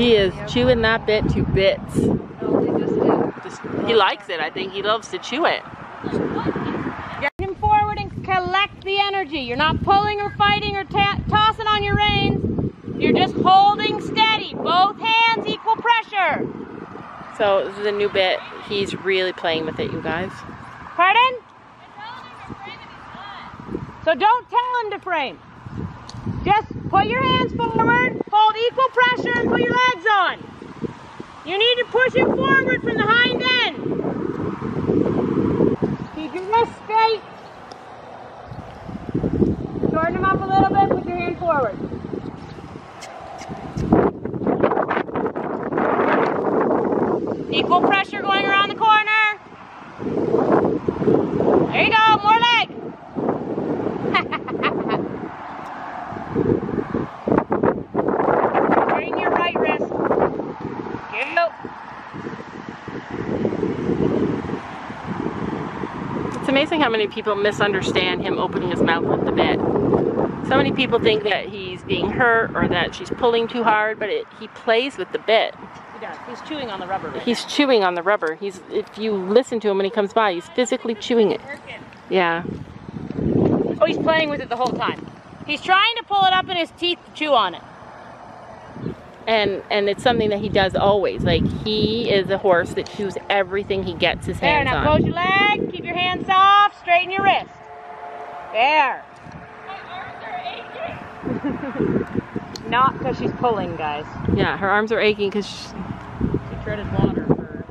He is chewing that bit to bits. Just he likes it. I think he loves to chew it. Get him forward and collect the energy. You're not pulling or fighting or tossing on your reins. You're just holding steady. Both hands equal pressure. So this is a new bit. He's really playing with it, you guys. Pardon? So don't tell him to frame. Just put your hands forward, hold equal pressure, and put your legs on. You need to push it forward from the hind end. Keep your wrist straight. Shorten him up a little bit, put your hand forward. Equal pressure going around the corner. There you go, more leg. Straighten your right wrist. Go. It's amazing how many people misunderstand him opening his mouth with the bit. So many people think that he's being hurt or that she's pulling too hard, but it, he plays with the bit. He does. He's chewing on the rubber. Right He's chewing on the rubber. He's if you listen to him when he comes by, he's physically chewing it. Yeah. Oh, he's playing with it the whole time. He's trying to pull it up in his teeth to chew on it. And and it's something that he does always. Like he is a horse that chews everything he gets his There, hands now on. close your leg, keep your hands soft, straighten your wrist. There. My arms are aching. Not because she's pulling, guys. Yeah, her arms are aching because She treaded water for.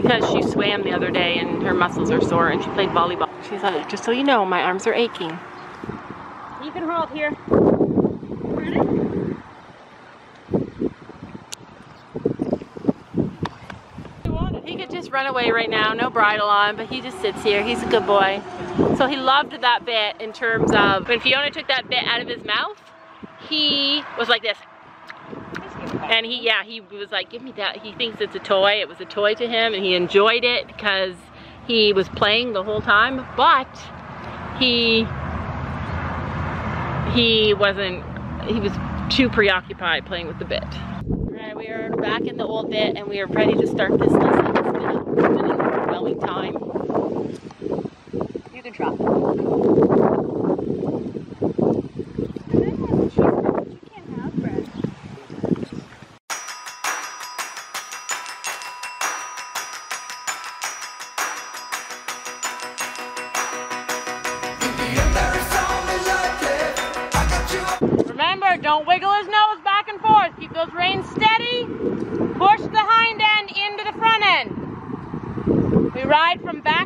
because she swam the other day and her muscles are sore and she played volleyball. She's like, just so you know, my arms are aching. You can hold here. He could just run away right now, no bridle on, but he just sits here. He's a good boy. So he loved that bit in terms of when Fiona took that bit out of his mouth, he was like this. And he, yeah, he was like, give me that. He thinks it's a toy. It was a toy to him and he enjoyed it because he was playing the whole time, but he, he wasn't, he was too preoccupied playing with the bit. Alright, we are back in the old bit and we are ready to start this lesson. It's been, a, time. You can try.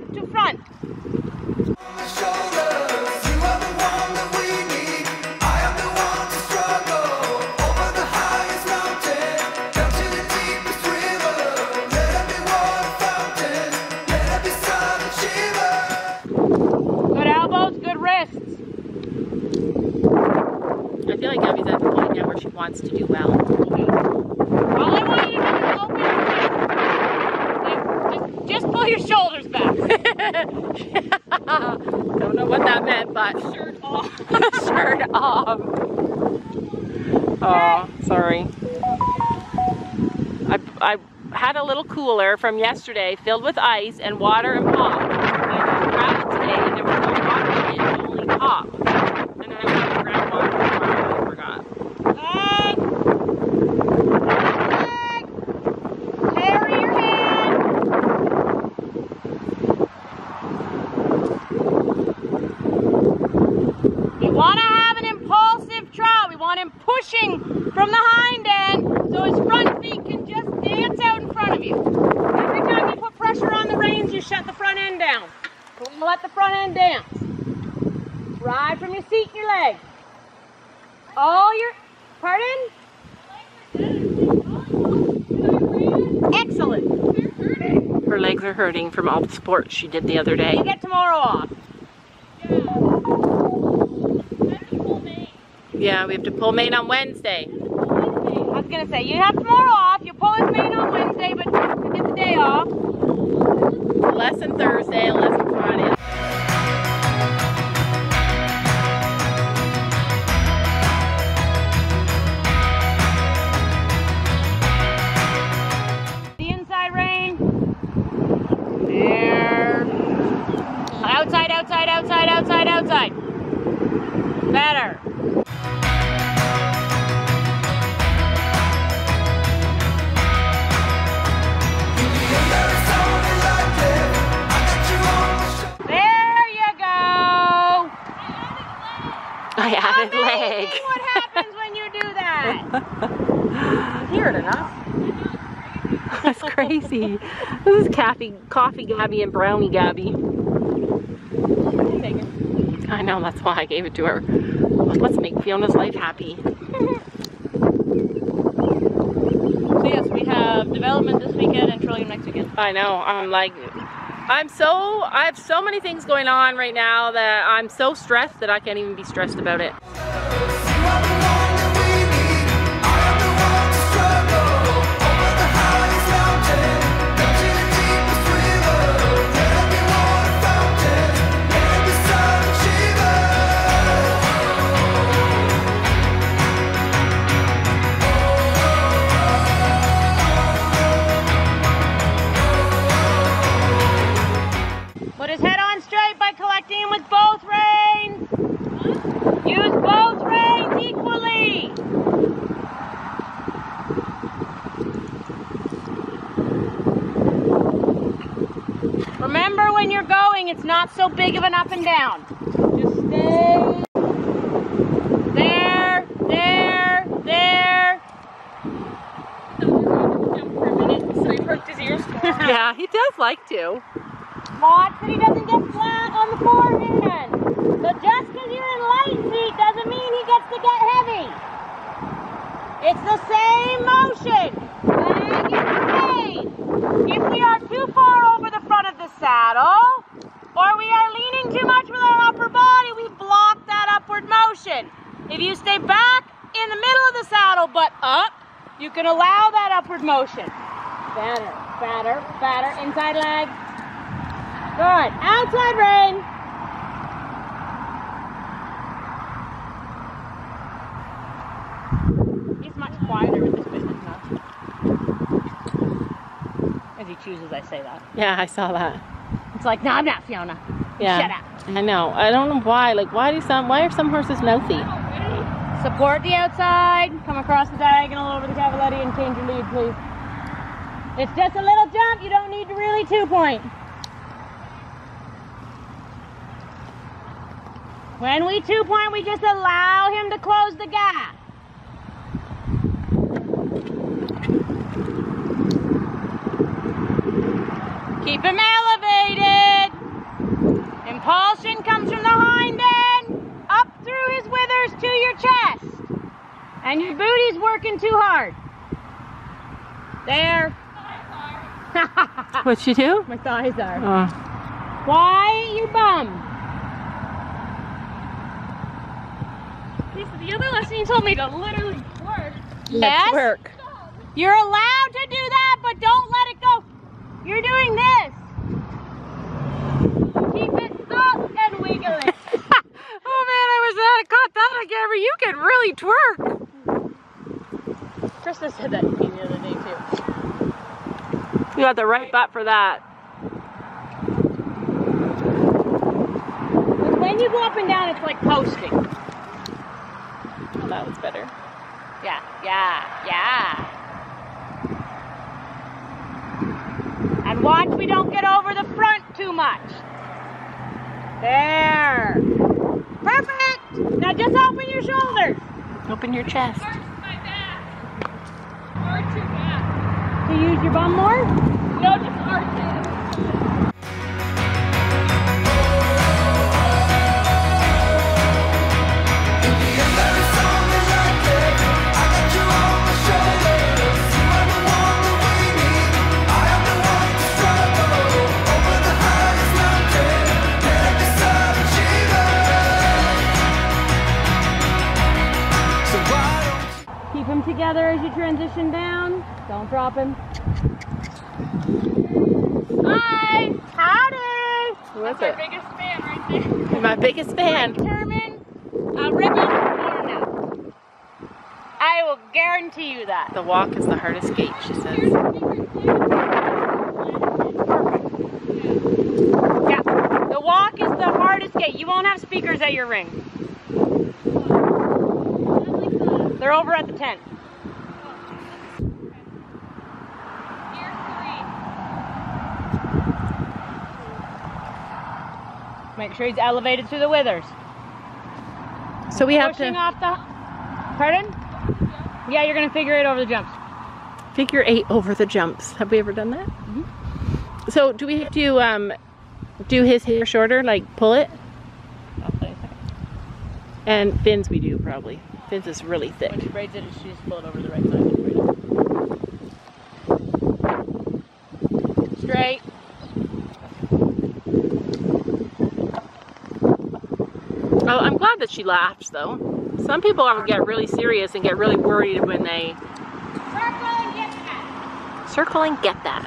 Back to front. Good elbows, good wrists. I feel like Gabby's at the point now where she wants to do well. All I want you to do is open your. Just, pull your shoulders back. Don't know what that meant, but Shirt off. shirt off. Oh, sorry. I, I had a little cooler from yesterday filled with ice and water and pop. And I grabbed it today and there was no water in it, only pop. And then I went to grab water from the car and I forgot. Leg. Leg. Carry your hand. We want to have an impulsive trot. We want him pushing from the hind end so his front feet can just dance out in front of you. Every time you put pressure on the reins, you shut the front end down. So we're gonna let the front end dance. Ride from your seat and your leg. All your, pardon? Excellent. Her legs are hurting from all the sports she did the other day. You get tomorrow off. Yeah, we have to pull mane on Wednesday. I was gonna say you have tomorrow off. You pull his mane on Wednesday, but you get the day off. Lesson Thursday, lesson Friday. Better. There you go. I added leg. Amazing what happens when you do that. Hear it enough. That's crazy. This is Coffee, Coffee Gabby and Brownie Gabby. I know, that's why I gave it to her. Let's make Fiona's life happy. So yes, we have development this weekend and Trillium next weekend. I know, I'm like, I'm so, I have so many things going on right now that I'm so stressed that I can't even be stressed about it. It's not so big of an up and down. Just stay. There, there, there. yeah, he does like to. Watch that he doesn't get flat on the forehand. So just because you're in light feet doesn't mean he gets to get heavy. It's the same motion. Leg is straight. If we are too far over the front of the saddle, or we are leaning too much with our upper body, we block that upward motion. If you stay back in the middle of the saddle but up, you can allow that upward motion. Fatter, fatter, fatter, inside leg. Good. Outside rein. He's much quieter with this business now. As he chooses, I say that. Yeah, I saw that. It's like, no, I'm not Fiona. Yeah. Shut up. I know. I don't know why. Like, why do some? Why are some horses mouthy? Support the outside. Come across the diagonal over the cavaletti and change your lead, please. It's just a little jump. You don't need to really two point. When we two point, we just allow him to close the gap. Keep him elevated. Impulsion comes from the hind end, up through his withers to your chest. And your booty's working too hard. There. What'd you do? My thighs are. Uh. Oh. Quiet your bum. The other lesson you told me to literally work. Yes? Work. You're allowed to do that, but don't let it go. You're doing this. Keep it up and wiggle it. Oh man, I wish I had caught that on camera. You can really twerk. Krista said that to me the other day too. You got the right butt for that. When you go up and down, it's like coasting. Oh, that was better. Yeah, yeah, yeah. And watch we don't get over the front too much. There. Perfect. Now just open your shoulders. Open your chest. Hurts my back. Or too bad. To use your bum more? No, just arches. Keep them together as you transition down. Don't drop him. Hi. Howdy. Who is Our it? biggest fan right there. My biggest fan. Determine a ribbon or no. I will guarantee you that. The walk is the hardest gait, she says. Yeah. The walk is the hardest gait. you won't have speakers at your ring. They're over at the tent. Make sure he's elevated to the withers. So we have Pushing to off the. Pardon? Yeah, you're gonna figure it over the jumps. figure eight over the jumps. Have we ever done that? So do we have to um, do his hair shorter, like pull it? And fins we do probably. Fins is really thick. When she braids it, she just pull it over the right side. Straight. Oh, I'm glad that she laughs though. Some people are, get really serious and get really worried when they Circle and get that. circle and get that.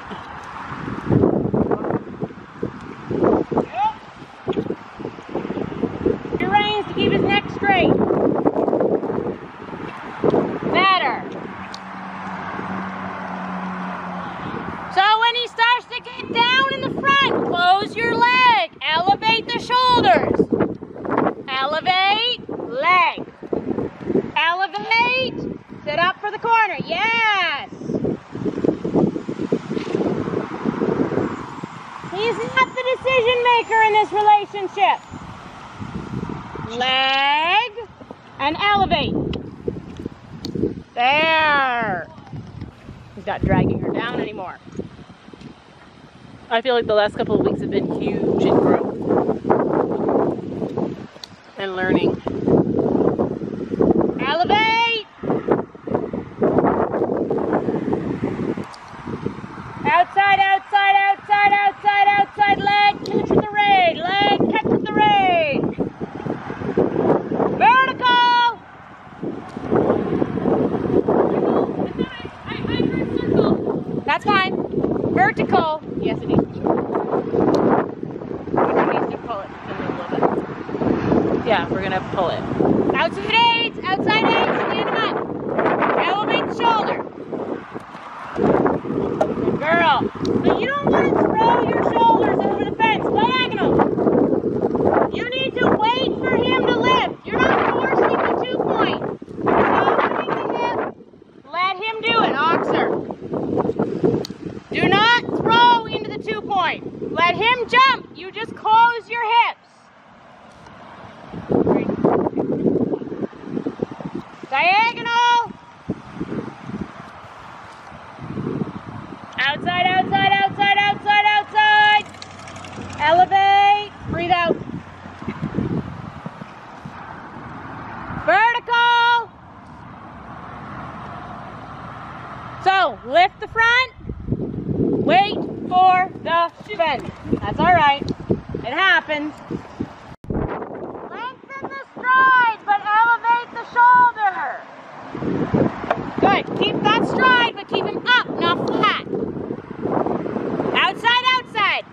Your reins to keep his neck straight. Better. So when he starts to get down in the front, close your leg. Elevate the shoulders. Elevate, leg. Elevate, sit up for the corner. Yes. He's not the decision maker in this relationship. Leg and elevate. There. He's not dragging her down anymore. I feel like the last couple of weeks have been huge in growth and learning. Elevate. Outside, outside, outside, outside, outside. Leg catching the rein. Leg catching the rein. Vertical. That's fine. Vertical. Yes, it needs to. It needs to pull it in a little bit. Yeah, we're gonna pull it. Outside aids, outside aids, stand them up. Elevate the shoulder. Good girl. But you don't want to throw your shoulders over the fence, diagonal. You need to wait for him to lift. You're not forcing the two point. You're opening the hip. Let him do it, Oxer. Do not throw into the two point. Let him jump. You just close your hips. Diagonal. Outside, outside, outside, outside, outside. Elevate. Breathe out. Vertical. So, lift the front. Wait for the bend. That's all right. It happens. Lengthen the stride, but elevate the shoulder. Good. Keep that stride, but keep him up, not flat. Outside, outside.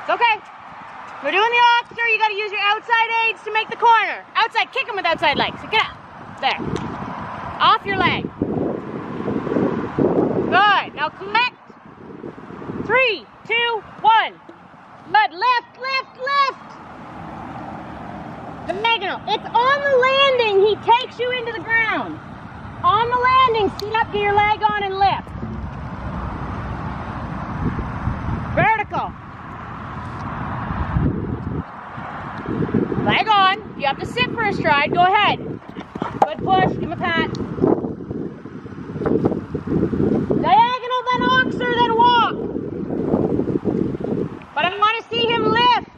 It's okay. We're doing the officer. You got to use your outside aids to make the corner. Outside. Outside legs. Get out. There. Off your leg. Good. Now collect. Three, two, one. Good. Lift, lift, lift. Diagonal. It's on the landing. He takes you into the ground. On the landing, sit up, get your leg on and lift. Vertical. Leg on. You have to sit for a stride. Go ahead. Good push. Give him a pat. Diagonal, then oxer, then walk. But I want to see him lift.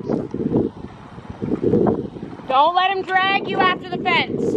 Don't let him drag you after the fence.